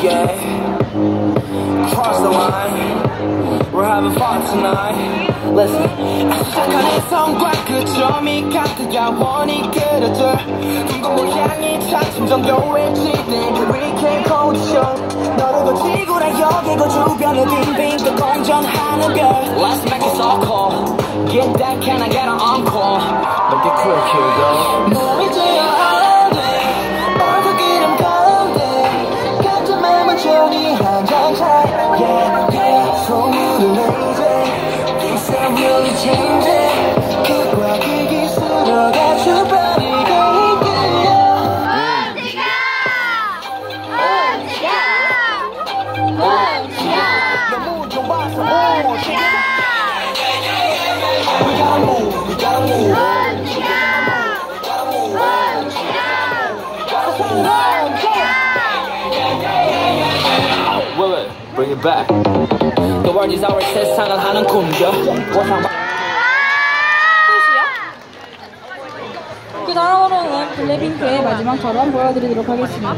gay. Cross the line. We're having fun tonight. Listen. 착한 성과 그 점이 같아야 원이 그려져. 둥근 향이 차츰 정교해지네. We can hold show. 너를 거치고 나 여기고 주변에 빙빙 또 공전하는 별. Let's make it so cool. Get that can I get an encore? Don't get cool, kiddo. 기운이 한장 차이 Yeah, yeah 소문은 이제 Things have really changed bring it back? The world is our 세상을 하는 꿈겨 그 다음으로는 블랙핑크의 마지막 절원 보여드리도록 하겠습니다.